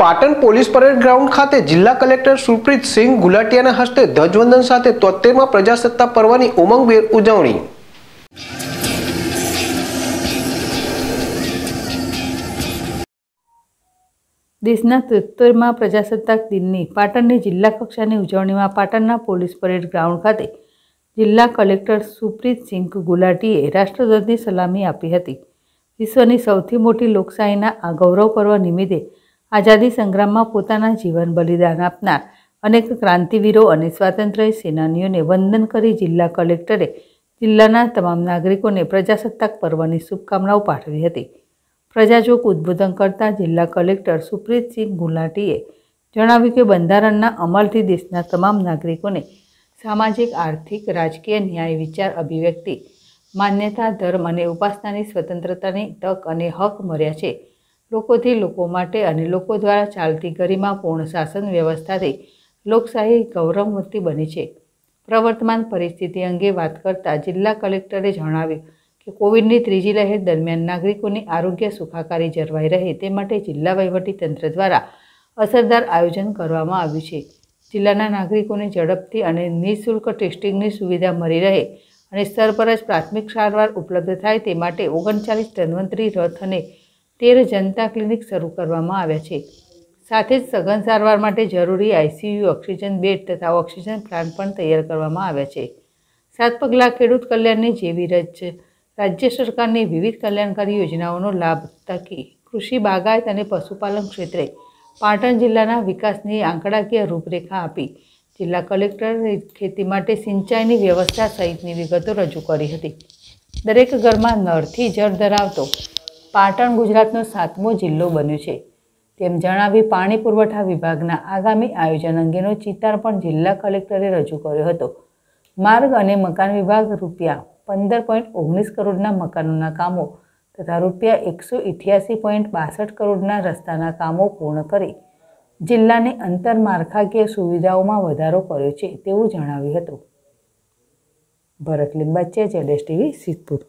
Patan police parade ground ખાતે જિલ્લા collector Supreet સિંહ ગુલાટિયાના હસ્તે ધ્વજવંદન સાથે તોતેરમાં પ્રજાસત્તા પર્વની ઉમંગભેર ઉજવણી. દેશના તોતેરમાં પ્રજાસત્તાક દિનની પાટણની જિલ્લા કક્ષાની ઉજવણીમાં પાટણના પોલીસ પરેડ ગ્રાઉન્ડ ખાતે જિલ્લા કલેક્ટર સુપ્રીત સિંઘ ગુલાટીએ રાષ્ટ્રધ્વજની સલામી આપી હતી. વિશ્વની સૌથી મોટી લોકશાહીના આ ગૌરવ પર્વ નિમિત્તે આઝાદી સંગ્રામમાં પોતાના જીવન બલિદાન આપનાર અનેક ક્રાંતિવીરો અને સ્વાતંત્ર્ય સેનાનીઓને વંદન કરી જિલ્લા કલેક્ટરે જિલ્લાના તમામ નાગરિકોને પ્રજાસત્તાક પર્વની શુભકામનાઓ પાઠવી હતી. પ્રજાજોગ ઉદ્બોધન કરતા જિલ્લા કલેક્ટર સુપ્રીતસિંહ ગુલાટીએ જણાવ્યું કે બંધારણના અમલથી દેશના તમામ નાગરિકોને સામાજિક, આર્થિક, રાજકીય ન્યાય, વિચાર, અભિવ્યક્તિ, માન્યતા, ધર્મ અને ઉપાસનાની સ્વતંત્રતાની તક અને હક મળ્યા છે. લોકોથી લોકો માટે અને લોકો દ્વારા ચાલતી ગરિમાપૂર્ણ શાસન વ્યવસ્થાથી લોકશાહી ગૌરવમૂર્તિ બની છે. પ્રવર્તમાન પરિસ્થિતિ અંગે વાત કરતા જિલ્લા કલેક્ટરે જણાવ્યું કે કોવિડની ત્રીજી લહેર દરમિયાન નાગરિકોની આરોગ્ય સુખાકારી જળવાઈ રહે તે માટે જિલ્લા તંત્ર દ્વારા અસરદાર આયોજન કરવામાં આવ્યું છે. જિલ્લાના નાગરિકોને ઝડપથી અને નિઃશુલ્ક ટેસ્ટિંગની સુવિધા મળી રહે અને સ્તર પર જ પ્રાથમિક સારવાર ઉપલબ્ધ થાય તે માટે ઓગણચાલીસ ધન્વંતરી રથ અને તેર જનતા ક્લિનિક શરૂ કરવામાં આવ્યા છે. સાથે જ સઘન સારવાર માટે જરૂરી આઈસીયુ ઓક્સિજન બેડ તથા ઓક્સિજન પ્લાન્ટ પણ તૈયાર કરવામાં આવ્યા છે. સાત પગલાં ખેડૂત કલ્યાણની જેવી રજ, રાજ્ય સરકારની વિવિધ કલ્યાણકારી યોજનાઓનો લાભ થકી કૃષિ, બાગાયત અને પશુપાલન ક્ષેત્રે પાટણ જિલ્લાના વિકાસની આંકડાકીય રૂપરેખા આપી જિલ્લા કલેક્ટરે ખેતી માટે સિંચાઈની વ્યવસ્થા સહિતની વિગતો રજૂ કરી હતી. દરેક ઘરમાં નળથી જળ ધરાવતો પાટણ ગુજરાતનો સાતમો જિલ્લો બન્યો છે. તેમ જણાવી પાણી પુરવઠા વિભાગના આગામી આયોજન અંગેનો ચિતાર પણ જિલ્લા કલેક્ટરે રજૂ કર્યો હતો. માર્ગ અને મકાન વિભાગ રૂપિયા પંદર પોઈન્ટ ઓગણીસ કરોડના મકાનોના કામો તથા રૂપિયા એકસો ઇઠ્યાસી પોઈન્ટ બાસઠ કરોડના રસ્તાના કામો પૂર્ણ કરી જિલ્લાની અંતરમાળખાકીય સુવિધાઓમાં વધારો કર્યો છે તેવું જણાવ્યું હતું. ભરત લિંબાચિયા જેડેશ ટીવી, સિદ્ધપુર.